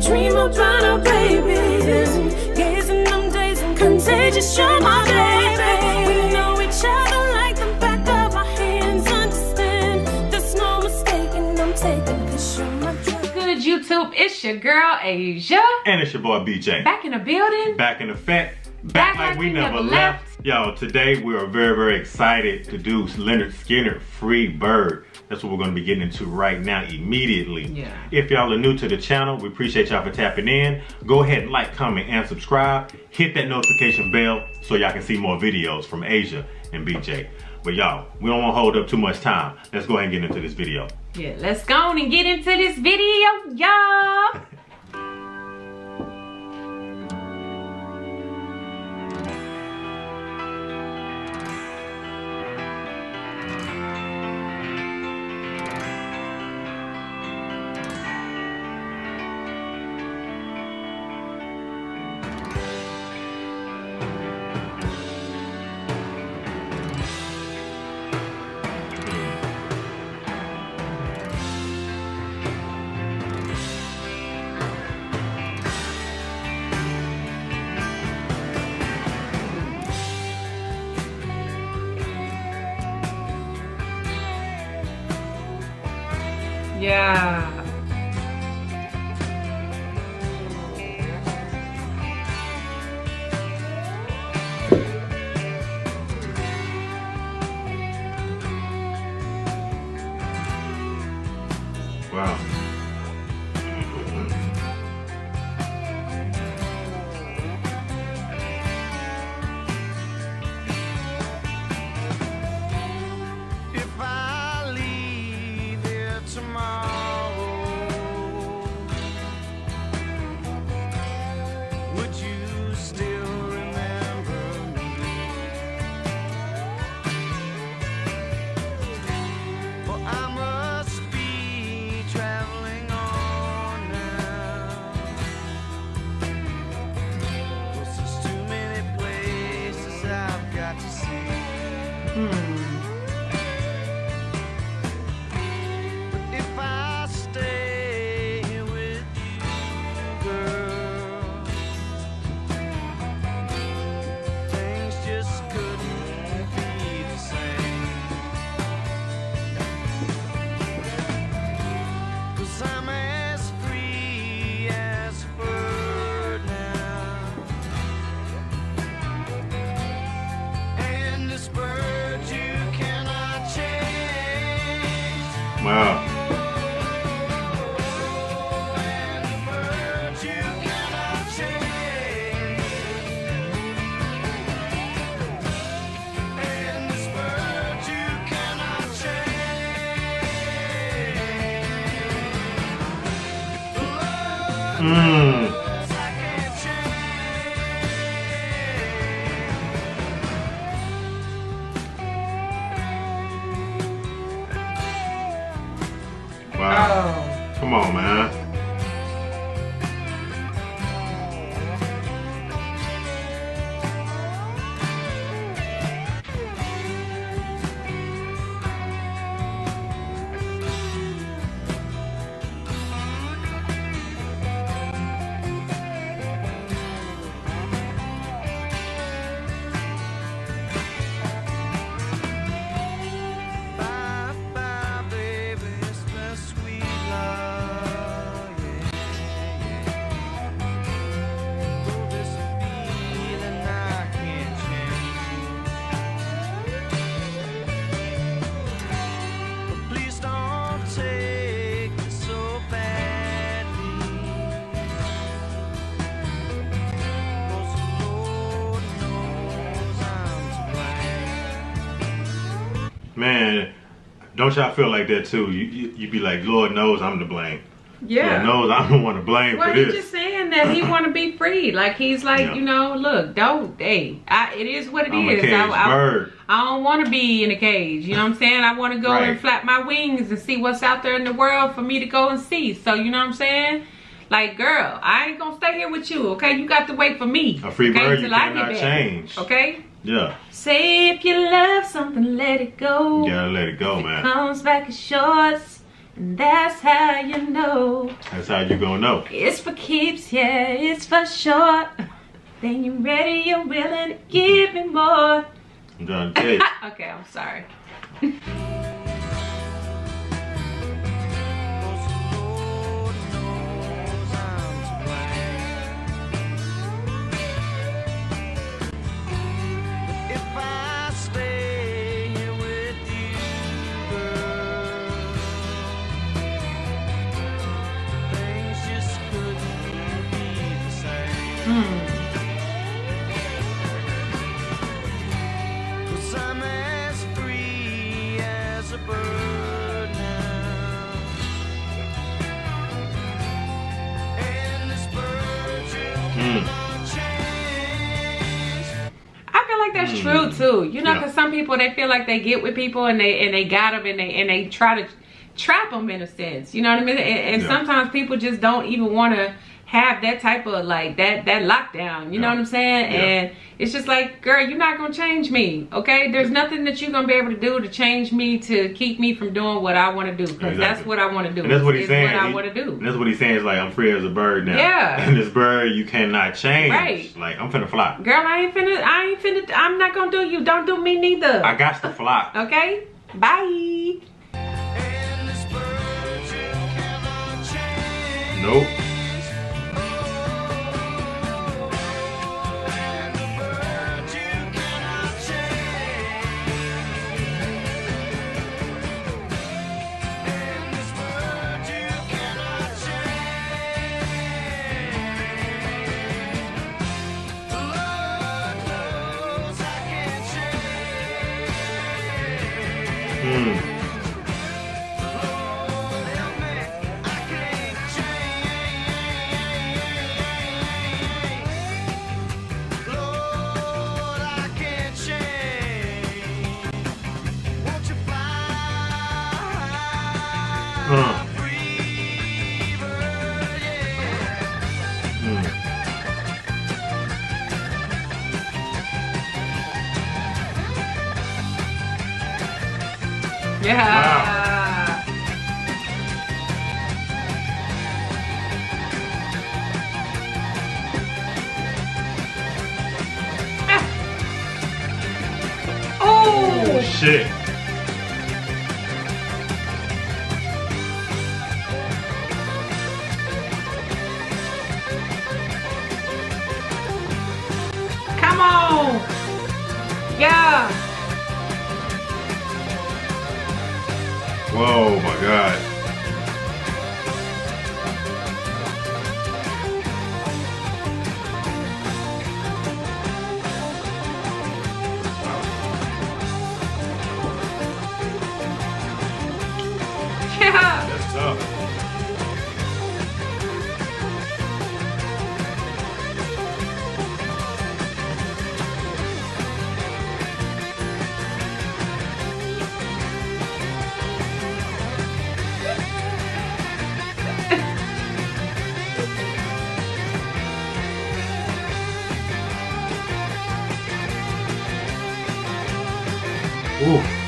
dream about our babies. Gazing them days and contagious, you're my baby. We know each other like the back of our hands. Understand, there's no mistaking, I'm taking cause you're my drug. Good YouTube, it's your girl Asia. And it's your boy BJ. Back in the building. Back in the effect. Back, like, we, never left. Yo, today we are very, very excited to do Lynyrd Skynyrd, Free Bird. That's what we're going to be getting into right now immediately. Yeah. If y'all are new to the channel, we appreciate y'all for tapping in. Go ahead and like, comment, and subscribe. Hit that notification bell so y'all can see more videos from Asia and BJ. But y'all, we don't want to hold up too much time. Let's go ahead and get into this video. Yeah, let's go on and get into this video, y'all. Loves I can't change. Wow. Oh. Come on, man. Man, don't y'all feel like that too? You, you, you be like, Lord knows I'm to blame. Yeah. Lord knows I'm the one to blame Well, for he's this. just saying that he want to be free. Like he's like, Yeah. you know, look, don't, hey, I, it is what it I'm is. I, I- I don't want to be in a cage. You know what I'm saying? I want to go Right. and flap my wings and see what's out there in the world for me to go and see. So you know what I'm saying? Like, girl, I ain't gonna stay here with you. Okay, you got to wait for me. A free okay, bird you till I get cannot change. Okay. Yeah, Say if you love something, let it go. you gotta let it go, man. Comes back as yours, and that's how you know. That's how you gonna know. It's for keeps, yeah, it's for sure. Then you're ready, you're willing to give me more. I'm trying to tell you. okay, I'm sorry. Mm. cannot. I feel like that's true too. You know, Yeah. because some people they feel like they get with people and they and they got them and they and they try to trap them in a sense. You know what I mean? And, and Yeah. sometimes people just don't even want to have that type of like that that lockdown. You know what I'm saying? Yeah. And it's just like, girl, you're not gonna change me. Okay? There's nothing that you're gonna be able to do to change me to keep me from doing what I want to do. Because that's what I want to do. And that's what he's saying. What I want to do. And that's what he's saying is like I'm free as a bird now. Yeah. And this bird you cannot change. Right. Like I'm finna fly. Girl, I ain't finna. I ain't finna. I'm not gonna do you. Don't do me neither. I got to fly. Okay? Bye. Nope. Oh Oh, Falou!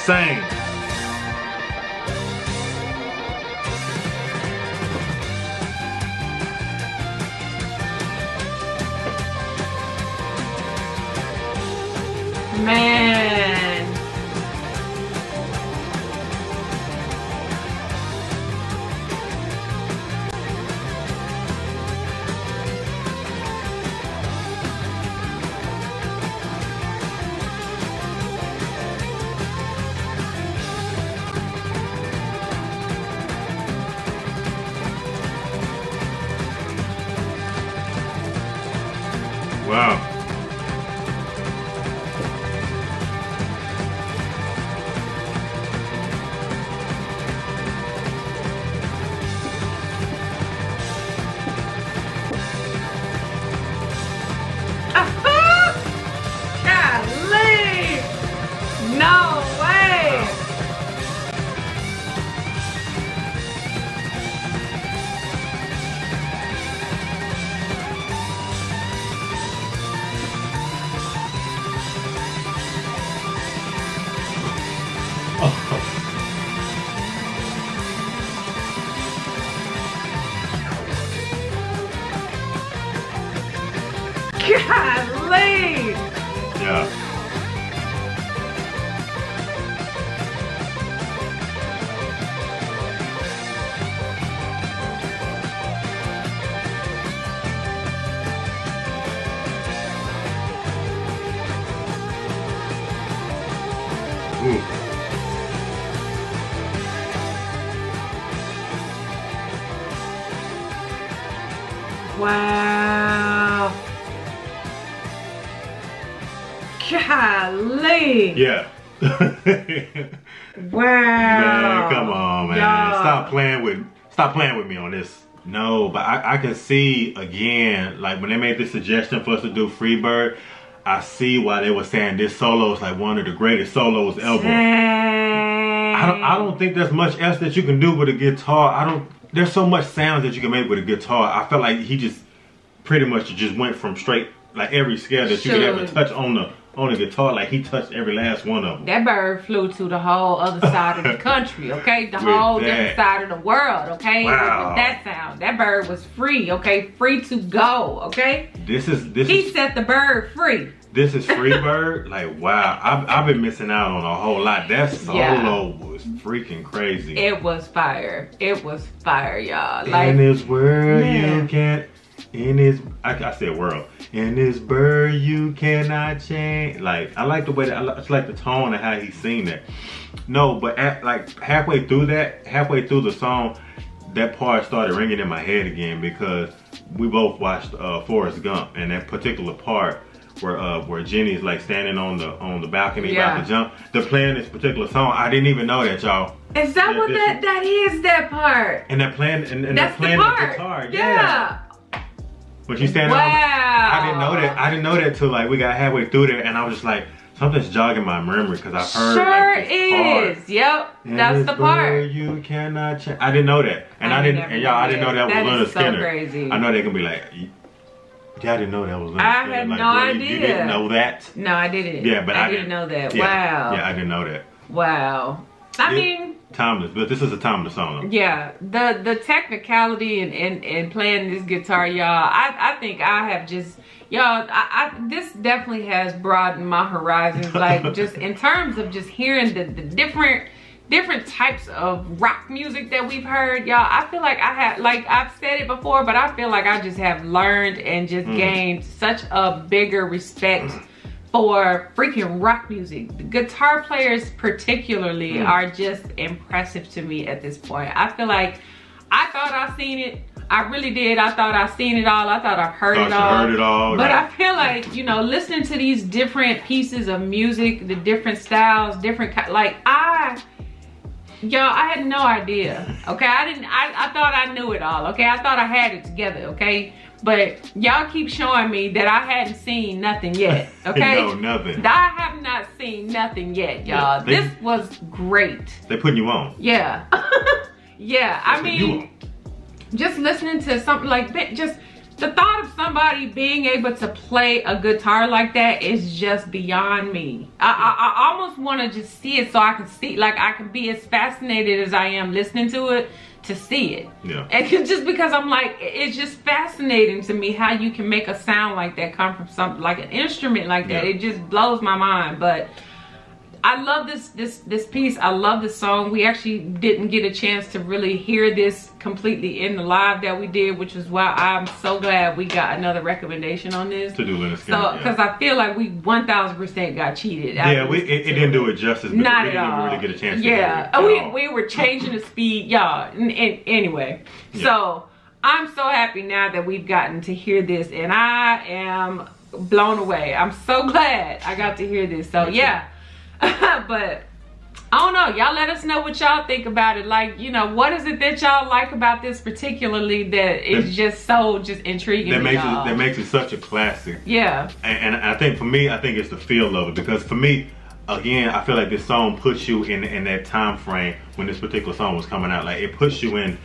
Insane. Wow. Golly. Yeah. Wow. Man, come on, man. Stop playing with stop playing with me on this. No, but I, I can see again, like when they made the suggestion for us to do Freebird, I see why they were saying this solo is like one of the greatest solos ever. Dang. I don't I don't think there's much else that you can do with a guitar. I don't there's so much sounds that you can make with a guitar. I felt like he just pretty much just went from straight like every scale that you could ever touch on the on the guitar, like he touched every last one of them. That bird flew to the whole other side of the country, okay? The With whole that. different side of the world, okay? Wow. That sound. That bird was free, okay? Free to go, okay? This is this He is set the bird free. This is Freebird. like wow, I've, I've been missing out on a whole lot. That solo Yeah. was freaking crazy. It was fire. It was fire, y'all. Like, in this world Man. you can't. In this, I, I said world. In this bird you cannot change. Like I like the way that I like, like the tone and how he sing that. No, but at, like halfway through that, halfway through the song, that part started ringing in my head again because we both watched uh, Forrest Gump and that particular part where uh, where Jenny's like standing on the on the balcony Yeah. about to jump. They're playing this particular song. I didn't even know that, y'all. is that Yeah, what that, that is, that part? And they're playing and, and they're playing the part. guitar. yeah. When she's standing Wow. on, I didn't know that. I didn't know that till like we got halfway through there, and I was just like, something's jogging my memory because I've heard sure like this part. is. Yep. And That's the part. You cannot. I didn't know that, and I, I didn't. And y'all, I didn't know that, that. was That is so Skynyrd. crazy. I know they can be like, yeah, I didn't know that was I had like, no really? idea. You didn't know that? No, I didn't. Yeah, but I, didn't know that. Yeah, wow. Yeah, I didn't know that. wow. I It- mean, Timeless, but this is a timeless song. yeah, the the technicality and and, and playing this guitar, y'all. I I think I have just y'all. I, I this definitely has broadened my horizons. Like just in terms of just hearing the, the different different types of rock music that we've heard, y'all. I feel like I have like I've said it before, but I feel like I just have learned and just gained such a bigger respect for freaking rock music. The guitar players particularly Mm. are just impressive to me at this point. I feel like I thought I seen it. I really did. I thought I seen it all. I thought I heard Thought it all. heard it all, But right. I feel like, you know, listening to these different pieces of music, the different styles, different like I Yo, I had no idea. Okay, I didn't. I, I thought I knew it all. Okay, I thought I had it together. Okay, but y'all keep showing me that I hadn't seen nothing yet. Okay, no, nothing. I have not seen nothing yet, y'all. they- this was great. They putting you on. Yeah, yeah. I mean, just listening to something like that, just the thought of somebody being able to play a guitar like that is just beyond me. I, I, I almost want to just see it so I can see, like I can be as fascinated as I am listening to it to see it. Yeah. And just because I'm like, it's just fascinating to me how you can make a sound like that come from something like an instrument like that. Yeah. It just blows my mind. But I love this this this piece. I love this song. We actually didn't get a chance to really hear this completely in the live that we did, which is why I'm so glad we got another recommendation on this. To do Skynyrd. So, yeah. because I feel like we 1000% got cheated. Yeah, we, it, it didn't do it justice. Not we at didn't all. even really get a chance to yeah, hear it at Oh, we all. we were changing the speed, y'all. And, and anyway, so I'm so happy now that we've gotten to hear this, and I am blown away. I'm so glad I got to hear this. So yeah, but. I don't know. Y'all let us know what y'all think about it. Like, you know, what is it that y'all like about this particularly that is just so just intriguing that makes it that makes it such a classic. yeah. And, and I think for me, I think it's the feel of it because for me, again, I feel like this song puts you in in that time frame when this particular song was coming out. Like it puts you in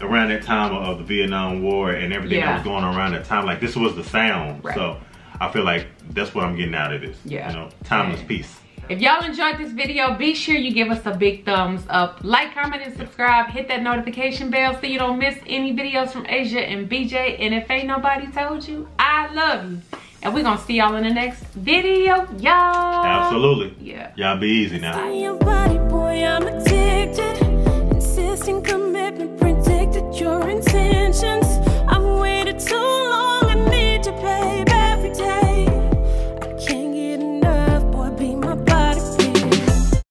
around that time of the Vietnam War and everything Yeah. that was going on around that time. Like this was the sound. Right. So I feel like that's what I'm getting out of this. Yeah. You know, timeless Right. piece. If y'all enjoyed this video, be sure you give us a big thumbs up. Like, comment, and subscribe. Hit that notification bell so you don't miss any videos from Asia and BJ. And if ain't nobody told you, I love you. And we're going to see y'all in the next video, y'all. Absolutely. Yeah. Y'all be easy now.